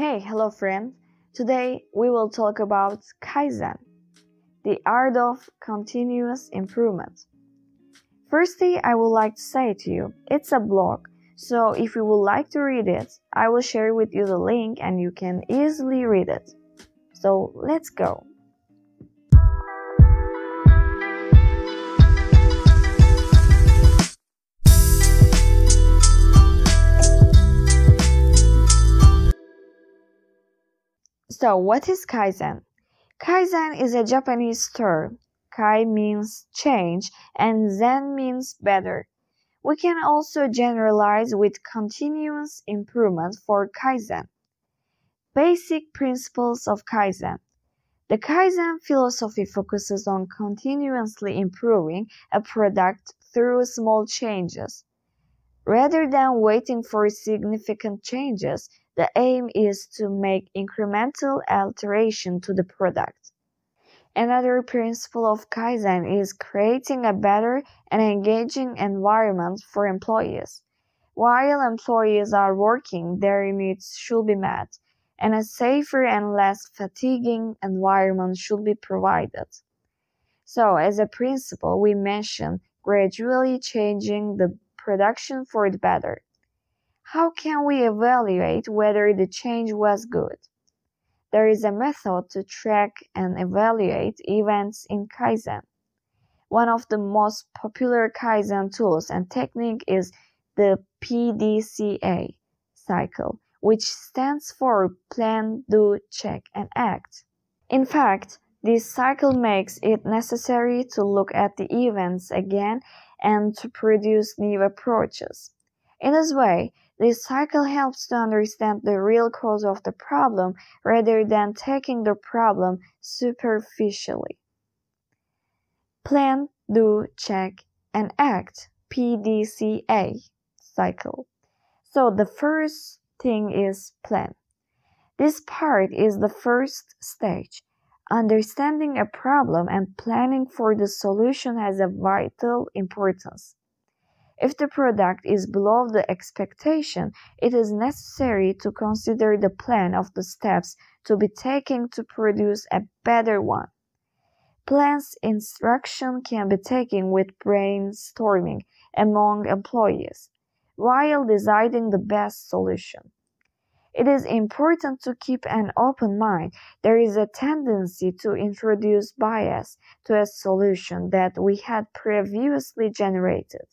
Hey, hello friend. Today we will talk about Kaizen, the art of continuous improvement. Firstly, I would like to say to you, it's a blog, so if you would like to read it, I will share with you the link and you can easily read it. So let's go. So, what is Kaizen? Kaizen is a Japanese term. Kai means change and Zen means better. We can also generalize with continuous improvement for Kaizen. Basic principles of Kaizen. The Kaizen philosophy focuses on continuously improving a product through small changes. Rather than waiting for significant changes, the aim is to make incremental alteration to the product. Another principle of Kaizen is creating a better and engaging environment for employees. While employees are working, their needs should be met, and a safer and less fatiguing environment should be provided. So, as a principle, we mention gradually changing the production for the better. How can we evaluate whether the change was good? There is a method to track and evaluate events in Kaizen. One of the most popular Kaizen tools and technique is the PDCA cycle, which stands for plan, do, check, and act. In fact, this cycle makes it necessary to look at the events again and to produce new approaches. In this way, this cycle helps to understand the real cause of the problem rather than taking the problem superficially. Plan, do, check, and act PDCA cycle. So the first thing is plan. This part is the first stage. Understanding a problem and planning for the solution has a vital importance. If the product is below the expectation, it is necessary to consider the plan of the steps to be taken to produce a better one. Plans instruction can be taken with brainstorming among employees while deciding the best solution. It is important to keep an open mind. There is a tendency to introduce bias to a solution that we had previously generated.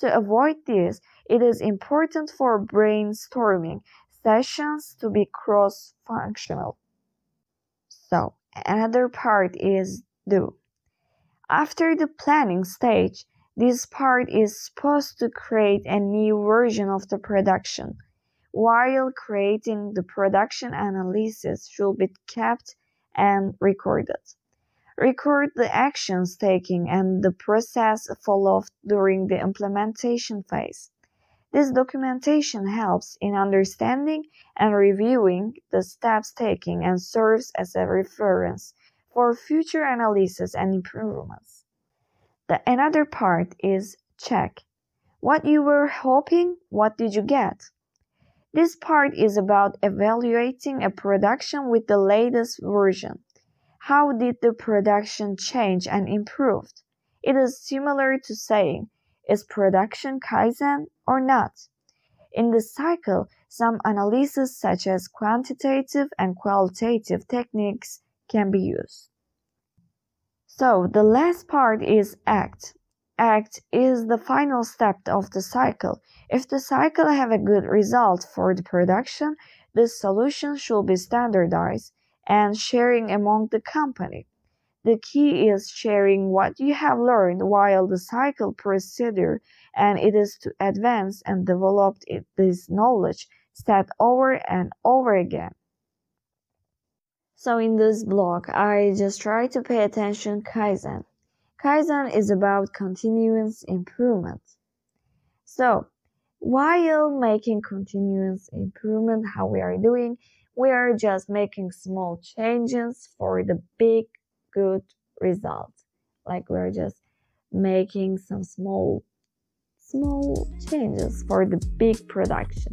To avoid this, it is important for brainstorming sessions to be cross-functional. So, another part is do. After the planning stage, this part is supposed to create a new version of the production. While creating the production analysis should be kept and recorded. Record the actions taken and the process followed during the implementation phase. This documentation helps in understanding and reviewing the steps taken and serves as a reference for future analysis and improvements. The another part is check. What you were hoping, what did you get? This part is about evaluating a production with the latest version. How did the production change and improved? It is similar to saying, is production Kaizen or not? In the cycle, some analysis such as quantitative and qualitative techniques can be used. So the last part is act. Act is the final step of the cycle. If the cycle have a good result for the production, the solution should be standardized and sharing among the company. The key is sharing what you have learned while the cycle procedure, and it is to advance and develop it, this knowledge set over and over again. So in this blog, I just try to pay attention Kaizen. Kaizen is about continuous improvement. So while making continuous improvement, how we are doing, we are just making small changes for the big good result. Like we're just making some small small changes for the big production.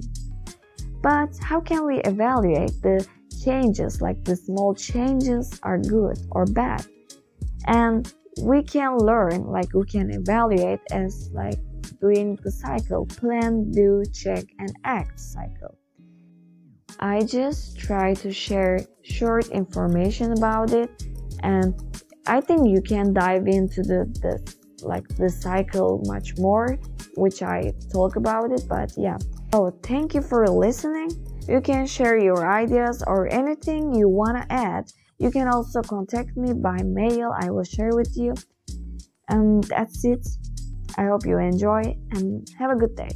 But how can we evaluate the changes, like the small changes are good or bad? And we can learn, like we can evaluate as like doing the cycle plan, do, check, and act cycle. I just try to share short information about it, and I think you can dive into the, the like the cycle much more, which I talk about it. But yeah, oh, thank you for listening. You can share your ideas or anything you wanna add. You can also contact me by mail. I will share with you. And that's it. I hope you enjoy and have a good day.